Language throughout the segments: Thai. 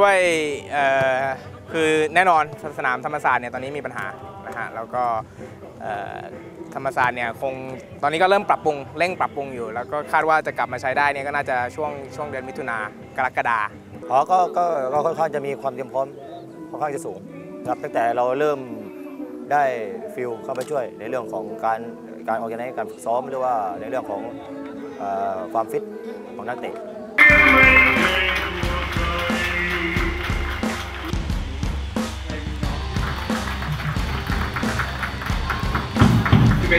ด้วยคือแน่นอนสนามธรรมศาสตร์เนี่ยตอนนี้มีปัญหานะฮะแล้วก็ธรรมศาสตร์เนี่ยคงตอนนี้ก็เริ่มปรับปรุงเร่งปรับปรุงอยู่ แล้วก็คาดว่าจะกลับมาใช้ได้เนี่ยก็น่าจะช่วงช่วงเดือนมิถุนากรกฎาอ๋อก็ก็ก็ค่อนข้างจะมีความเตรียมพร้อมค่อนข้างจะสูงครับตั้งแต่เราเริ่มได้ฟิลเข้าไปช่วยในเรื่องของการการออกแกไนการฝึกซ้อมหรือว่าในเรื่องของอความฟิตของนักเตะ เป็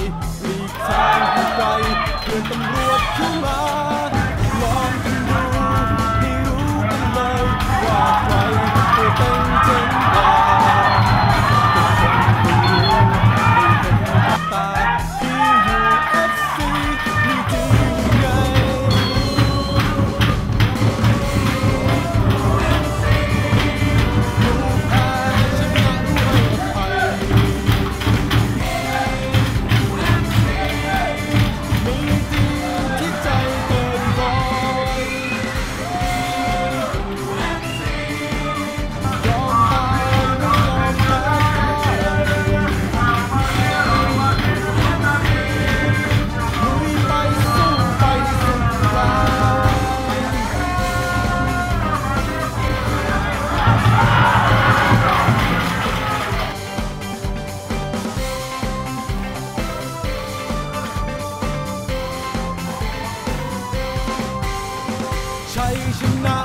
หลีกทางให้ไกลเพื่อนตำรวจเข้ามาลองกันดูให้รู้กันเลยว่าใครตัวเต็ง ชัย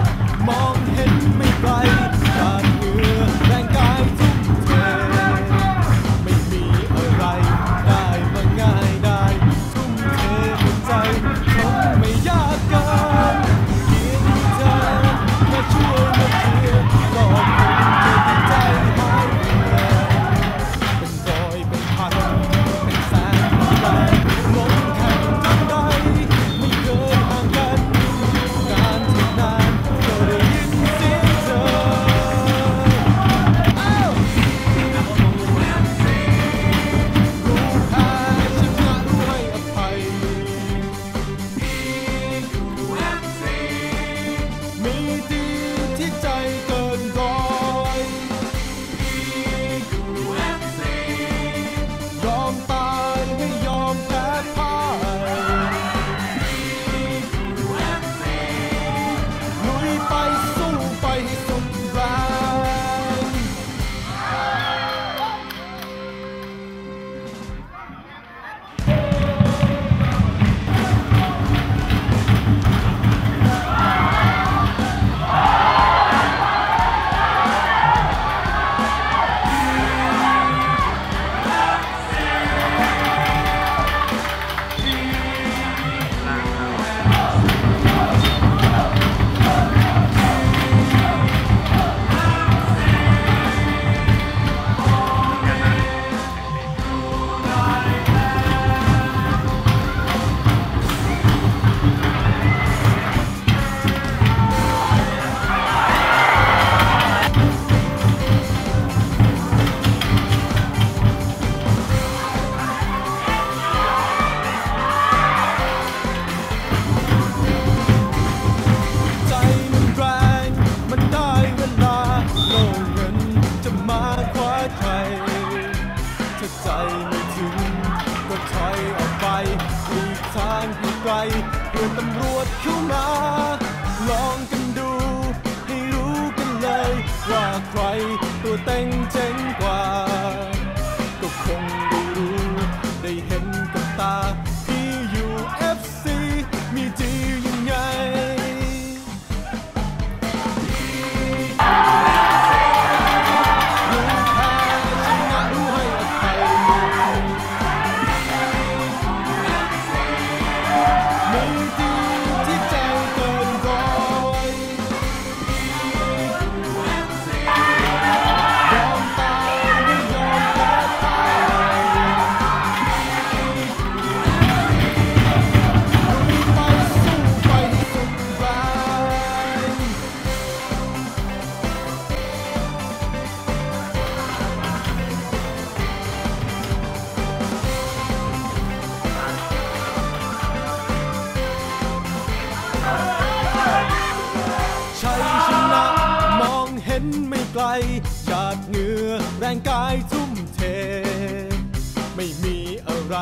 างไกลเพื่อนตำรวจเข้ามา ลองกันดู ให้รู้กันเลย ว่าใครตัวเต็งเจ๋ง ไม่ไกลหยาดเหงื่อแรงกายทุ่มเท ไม่มีอะไร